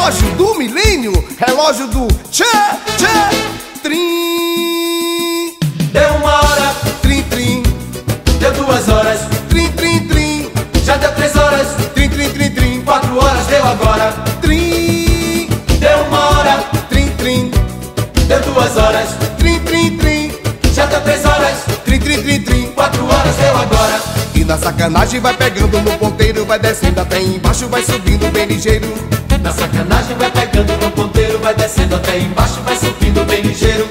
relógio do milênio, relógio do tchê, tchê, trim. Deu uma hora, trim, trim. Deu duas horas, trim, trim, trim. Já deu três horas, trim, trim, trim, trim. Quatro horas deu agora, trim. Deu uma hora, trim, trim. Deu duas horas, trim, trim, trim. Já deu três horas, trim, trim, trim, trim. Quatro horas deu agora. E na sacanagem vai pegando no ponteiro, vai descendo até embaixo, vai subindo bem ligeiro. Na sacanagem vai pegando no ponteiro, vai descendo até embaixo, vai subindo bem ligeiro.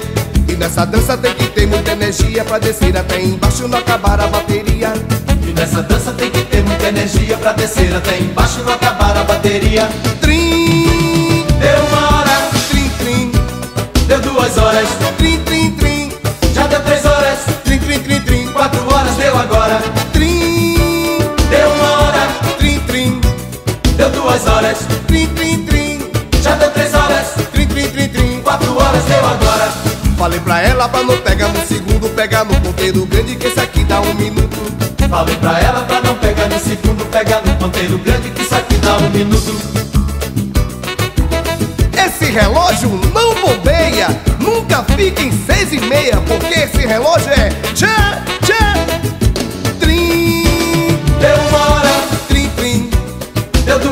E nessa dança tem que ter muita energia pra descer até embaixo, não acabar a bateria. E nessa dança tem que ter muita energia pra descer até embaixo, não acabar a bateria. Trim, deu uma hora, trim, trim. Deu duas horas, trim, trim, trim. Já deu três horas, trim, trim, trim, trim. Quatro horas deu agora, duas horas, trim, trim, trim. Já deu três horas, trim, trim, trim, trim. Quatro horas deu agora. Falei pra ela pra não pegar no segundo, pegar no ponteiro grande que esse aqui dá um minuto. Falei pra ela pra não pegar no segundo, pegar no ponteiro grande que isso aqui dá um minuto. Esse relógio não bombeia, nunca fica em seis e meia, porque esse relógio é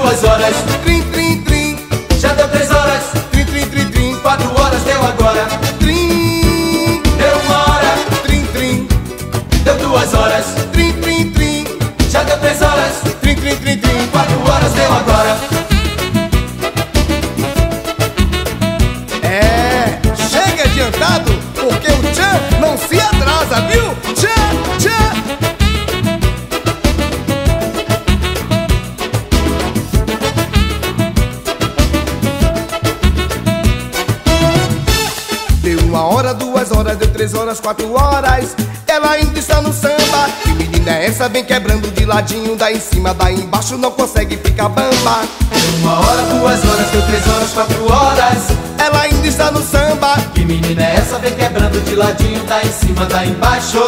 duas horas, trim, trim, trim. Já deu três horas, trim, trim, trim, trim. Quatro horas deu agora, trim. Deu uma hora, trim, trim. Deu duas horas, trim, trim, trim. Já deu três horas, trim, trim, trim, trim. Quatro horas deu agora. É, chega adiantado, porque o tchan não se atrasa, viu? Duas horas, deu três horas, quatro horas. Ela ainda está no samba. Que menina é essa? Vem quebrando de ladinho, daí em cima, daí embaixo, não consegue ficar bamba. Uma hora, duas horas, deu três horas, quatro horas. Ela ainda está no samba. Que menina é essa? Vem quebrando de ladinho, daí em cima, daí embaixo.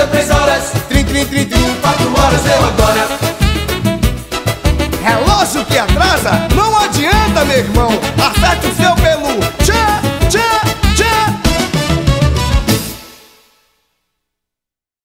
Deu três horas, trim, trim, trim, trim. Quatro horas deu agora. Relógio que atrasa, não adianta, meu irmão. Acerte o seu pelo. Tchau.